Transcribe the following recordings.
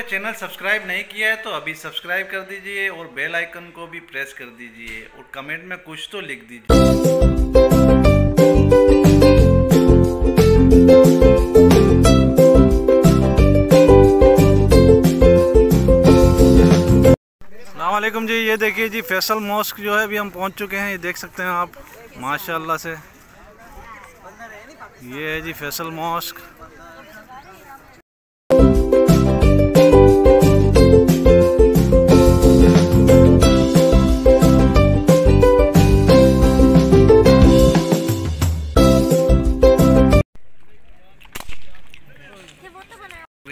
Channel subscribe नहीं किया है तो अभी सब्सक्राइब कर दीजिए और बेल आइकन को भी प्रेस कर दीजिए और कमेंट में कुछ तो लिख दीजिए। वालेकुम जी, ये देखिए जी, फैसल मॉस्क जो है अभी हम पहुँच चुके हैं, ये देख सकते हैं आप, माशाल्लाह से। ये है जी फैसल मॉस्क।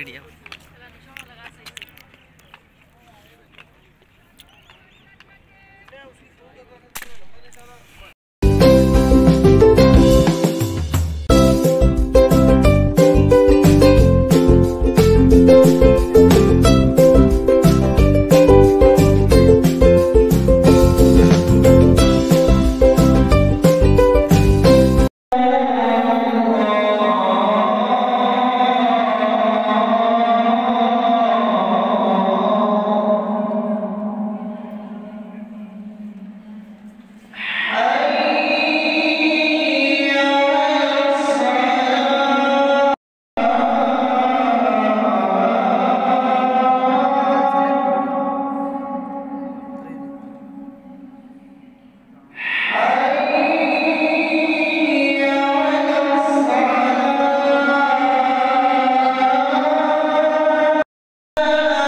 वीडियो। Yeah.